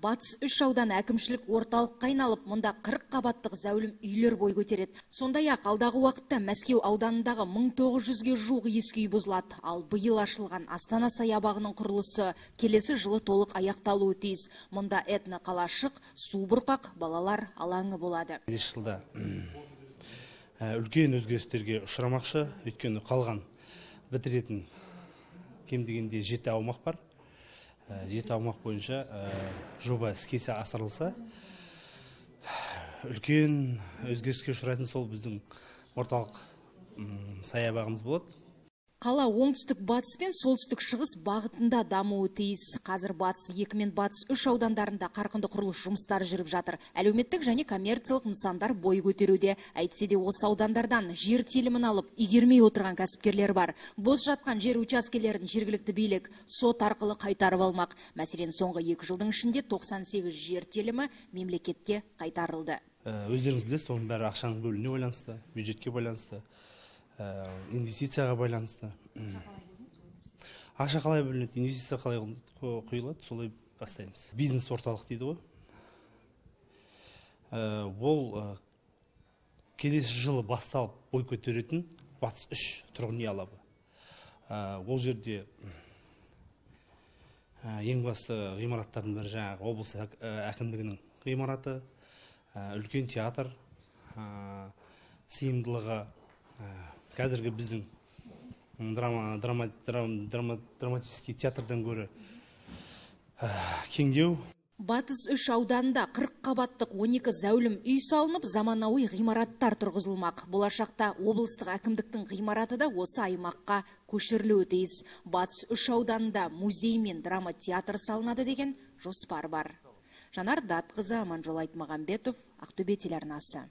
Батыс үш аудан әкімшілік орталыққа айналып, мұнда 40 қабаттық зәулім үйлер бой көтереді. Сондай-ақ алдағы уақытта Мәскеу ауданындағы 1900-ге жуық ескі үй бұзылады. Ал биыл ашылған Астана саябағының құрылысы келесі жылы толық аяқталуы тиіс. Мұнда этно қалашық, су бұрқақ, балалар алаңы болады. келесі жылда ә, үлкен өзгерістерге ұшырамақшы өйткені қалған бітіретін кем дегенде жеті аумақ бар жеті аумақ бойынша ә, жоба іске асырылса үлкен өзгеріске ұшырайтын сол біздің орталық саябағымыз болады. Қала оңтүстік батыс пен солтүстік шығыс бағытында дамуы тиіс. Қазір батыс 2 мен батыс 3 аудандарында қарқынды құрылыс жұмыстары жүріп жатыр. Әлеуметтік және коммерциялық нысандар бой көтеруде. Әйтсе де осы аудандардан жер телімін алып, игермей отырған кәсіпкерлер бар. Бос жатқан жер учаскелерін жергілікті билік сот арқылы қайтарып алмақ. Мәселен, соңғы 2 жылдың ішінде 98 жер телімі мемлекетке қайтарылды. Ә, өздеріңіз білесіз оның бәрі ақшаның бөлінуіне байланысты бюджетке байланысты инвестицияға байланысты. Ақша қалай бөлінеді? Инвестиция қалай құйылады? Солай бастаймыз. Бизнес орталық дейді ғой. Ә, ол ә, келесі жылы басталып бой көтеретін батыс үш тұрғын үй алабы. Ол жерде ең басты ғимараттардың бірі жаңағы облыс әк- әкімдігінің ғимараты үлкен театр сыйымдылығы қазіргі біздің драма, драма, драма, драма, драматический театрдан гөрі кеңдеу Батыс үш ауданында 40 қабаттық 12 зәулім үй салынып, заманауи ғимараттар тұрғызылмақ. Болашақта облыстық әкімдіктің ғимараты да осы аймаққа көшірілуі тиіс. Батыс үш ауданында музей мен драма театр салынады деген жоспар бар. Жанар Датқызы, Аманжол Айтмағамбетов, Ақтөбе телеарнасы.